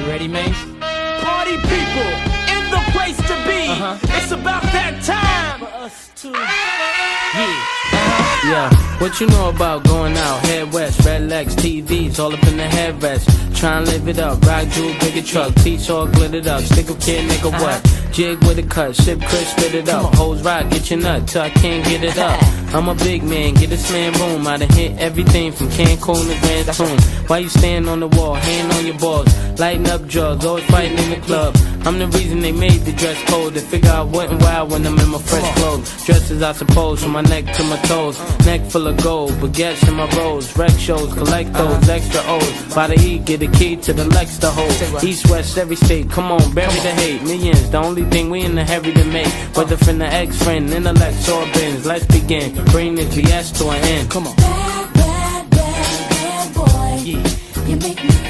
You ready, man? Party people in the place to be. Uh-huh. It's about that time for us to. Yeah. Yeah, what you know about going out? Head west, red legs, TVs, all up in the headrest. Try and live it up, rock jewel, bigger truck, piece all glittered up. Stick a kid, nigga, what? Jig with a cut, sip Chris, spit it up. Hoes rock, get your nut till I can't get it up. I'm a big man, get this man room. I done hit everything from Cancun to Grand Tune. Why you stand on the wall, hand on your balls, lighting up drugs, always fighting in the club. I'm the reason they made the dress code. To figure out what and why when I'm in my fresh clothes. Dresses I suppose from my neck to my toes. Neck full of gold, baguettes in my rolls. Rec shows, collect those extra O's. By the E, get a key to the Lex to hold. East, west, every state, come on, bury the hate. Millions, the only thing we in the hurry to make. Whether from the ex friend, intellect, or bins. Let's begin. Bring this BS to an end. Come on. Bad, bad, bad, bad boy. Yeah. You make me